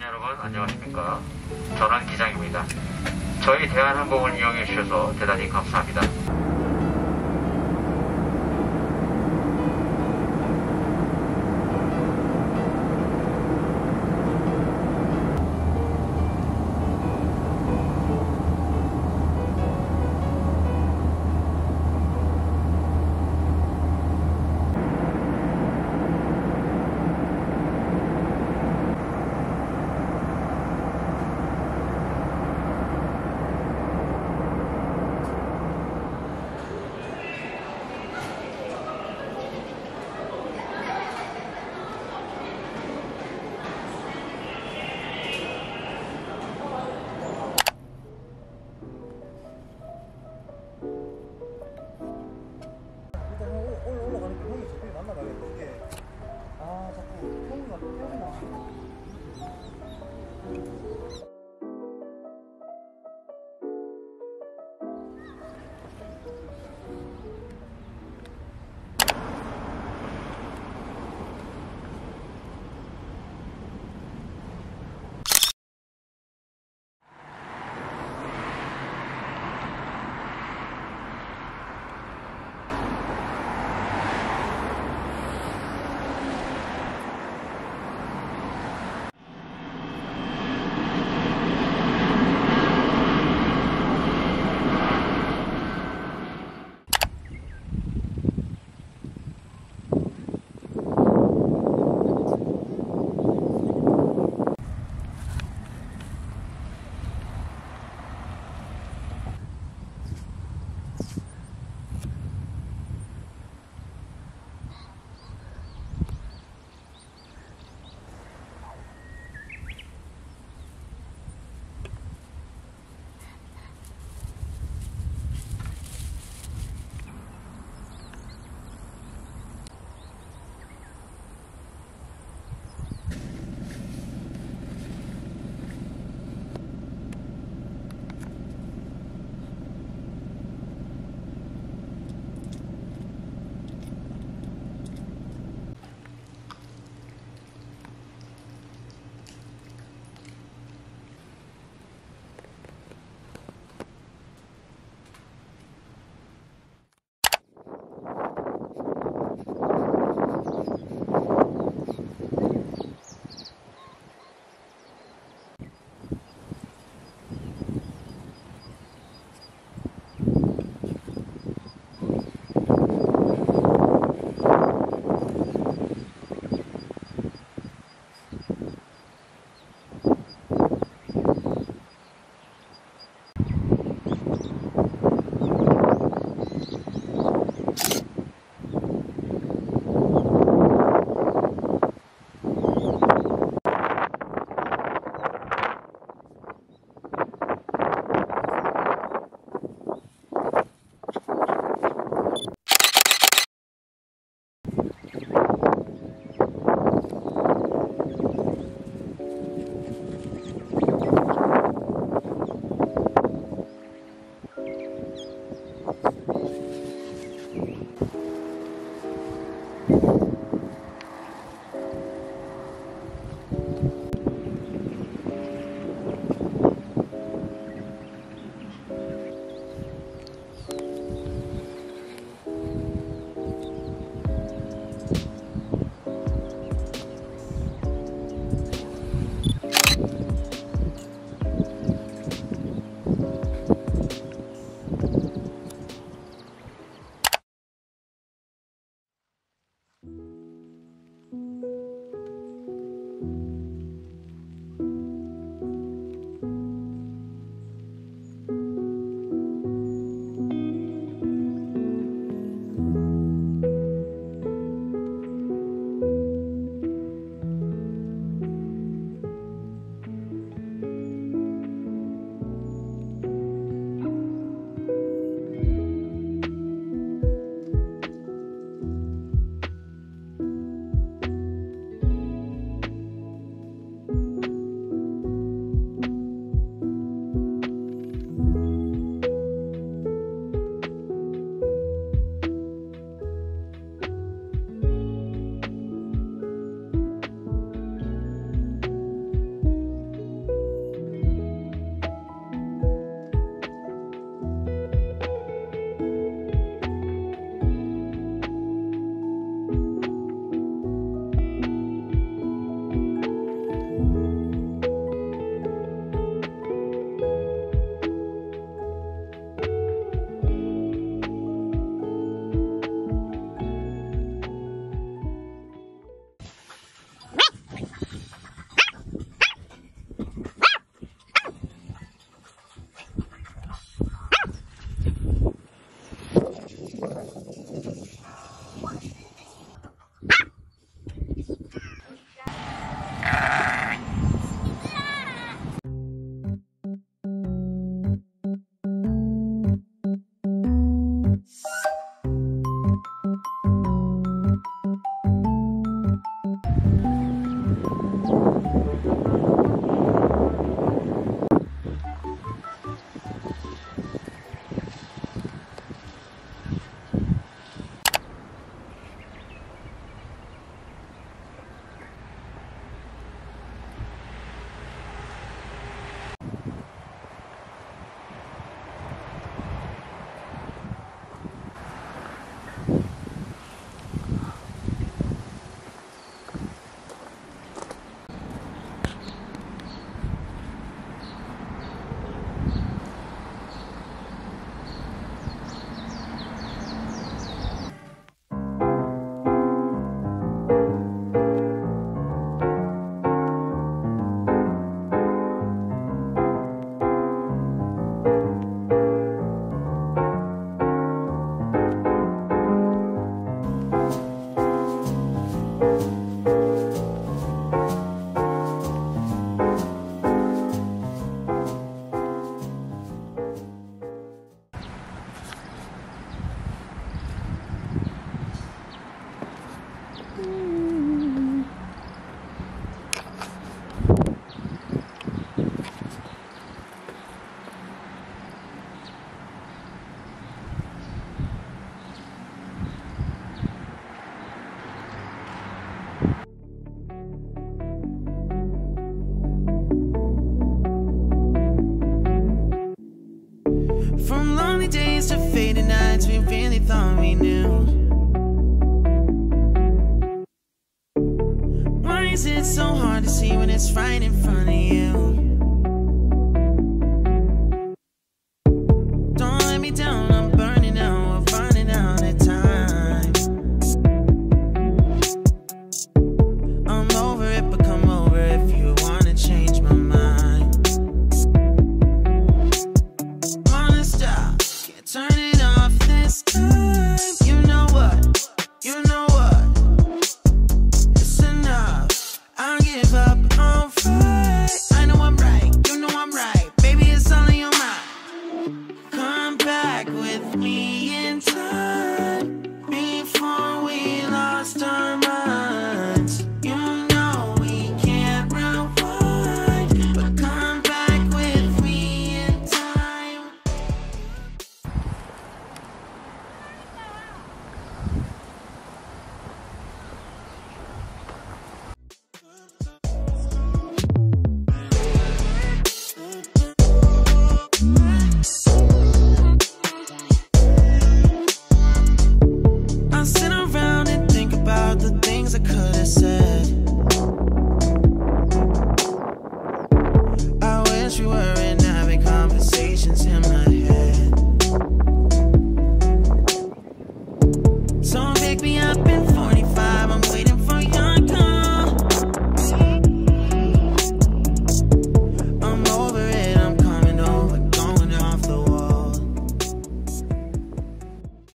여러분 안녕하십니까? 전환 기장입니다 저희 대한항공을 이용해 주셔서 대단히 감사합니다 한번 나겠다 이게 아 자꾸 폼이 나 폼이 나. From lonely days to faded nights, we really thought we knew. It's right in front of you?